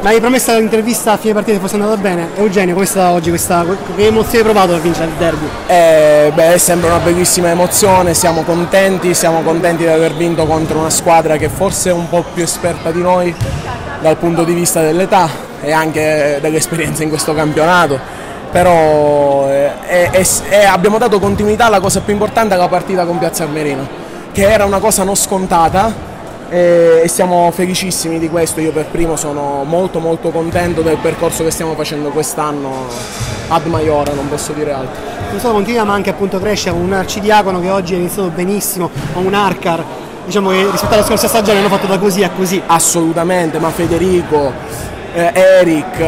Ma hai promesso l'intervista a fine partita che fosse andata bene? Eugenio, come è stata oggi questa. Che emozione hai provato a vincere il derby? Eh, beh, è sempre una bellissima emozione, siamo contenti, siamo contenti di aver vinto contro una squadra che forse è un po' più esperta di noi dal punto di vista dell'età e anche dell'esperienza in questo campionato. Però eh, è, è, è, abbiamo dato continuità alla cosa più importante alla partita con Piazza Armerino, che era una cosa non scontata e siamo felicissimi di questo, io per primo sono molto molto contento del percorso che stiamo facendo quest'anno ad Maiora, non posso dire altro. Non solo continua ma anche appunto cresce con un arcidiacono che oggi è iniziato benissimo, con un Arcar, diciamo che rispetto alla scorsa stagione hanno fatto da così a così. Assolutamente, ma Federico, eh, Eric,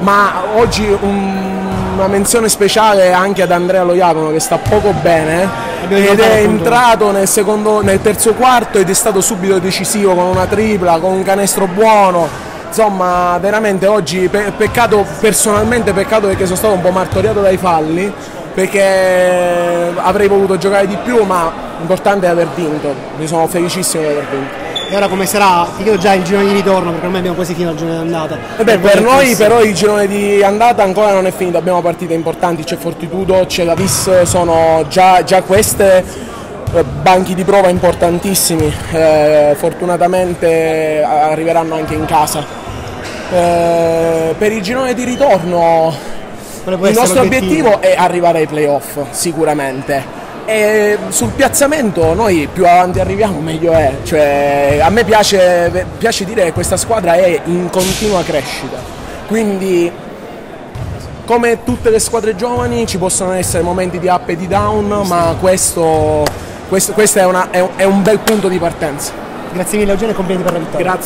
ma oggi un, una menzione speciale anche ad Andrea Loiacono che sta poco bene ed è entrato nel, secondo, nel terzo quarto ed è stato subito decisivo con una tripla, con un canestro buono. Insomma, veramente oggi pe peccato, personalmente peccato perché sono stato un po' martoriato dai falli, perché avrei voluto giocare di più, ma l'importante è aver vinto. Mi sono felicissimo di aver vinto. E ora come sarà? Ti chiedo già il girone di ritorno perché ormai abbiamo quasi finito il girone di andata. Eh beh, per, noi però il girone di andata ancora non è finito, abbiamo partite importanti, c'è Fortitudo, c'è la Vis, sono già, già queste eh, banchi di prova importantissimi, eh, fortunatamente arriveranno anche in casa. Eh, per il girone di ritorno il nostro obiettivo è arrivare ai playoff sicuramente e sul piazzamento noi più avanti arriviamo meglio è, cioè, a me piace, piace dire che questa squadra è in continua crescita, quindi come tutte le squadre giovani ci possono essere momenti di up e di down, ma questo, questo, questo è, una, è, un bel punto di partenza. Grazie mille Eugenio e complimenti per la vittoria. Grazie.